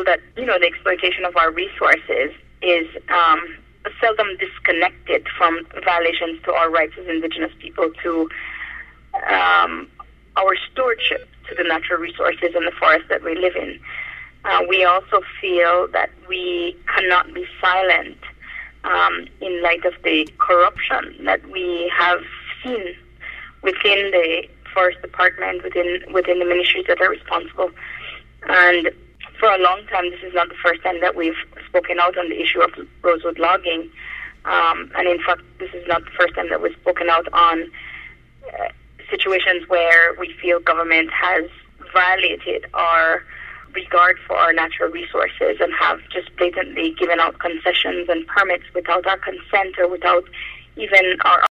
feel that you know the exploitation of our resources is um, seldom disconnected from violations to our rights as Indigenous people to um, our stewardship to the natural resources and the forest that we live in. Uh, we also feel that we cannot be silent um, in light of the corruption that we have seen within the forest department, within within the ministries that are responsible. And for a long time, this is not the first time that we've spoken out on the issue of rosewood logging. Um, and in fact, this is not the first time that we've spoken out on uh, situations where we feel government has violated our regard for our natural resources and have just blatantly given out concessions and permits without our consent or without even our